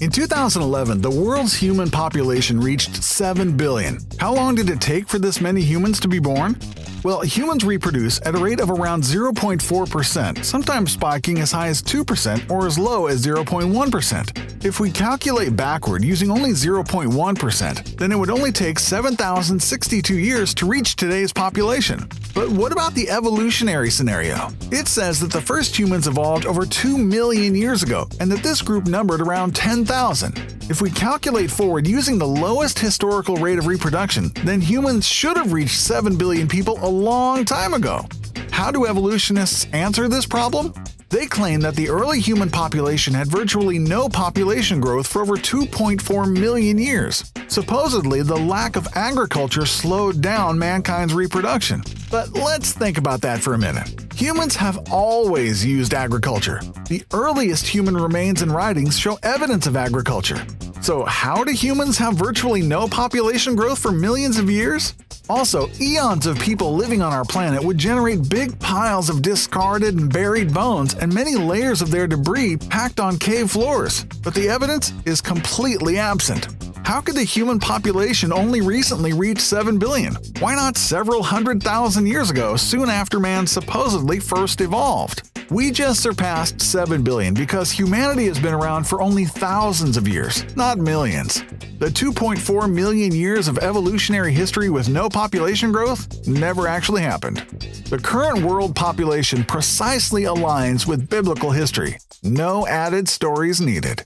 In 2011, the world's human population reached 7 billion. How long did it take for this many humans to be born? Well, humans reproduce at a rate of around 0.4%, sometimes spiking as high as 2% or as low as 0.1%. If we calculate backward using only 0.1%, then it would only take 7,062 years to reach today's population. But what about the evolutionary scenario? It says that the first humans evolved over 2 million years ago and that this group numbered around 10,000. If we calculate forward using the lowest historical rate of reproduction, then humans should have reached 7 billion people a long time ago. How do evolutionists answer this problem? They claim that the early human population had virtually no population growth for over 2.4 million years. Supposedly, the lack of agriculture slowed down mankind's reproduction. But let's think about that for a minute. Humans have always used agriculture. The earliest human remains and writings show evidence of agriculture. So, how do humans have virtually no population growth for millions of years? Also, eons of people living on our planet would generate big piles of discarded and buried bones and many layers of their debris packed on cave floors. But the evidence is completely absent. How could the human population only recently reach 7 billion? Why not several hundred thousand years ago, soon after man supposedly first evolved? We just surpassed 7 billion because humanity has been around for only thousands of years, not millions. The 2.4 million years of evolutionary history with no population growth never actually happened. The current world population precisely aligns with biblical history. No added stories needed.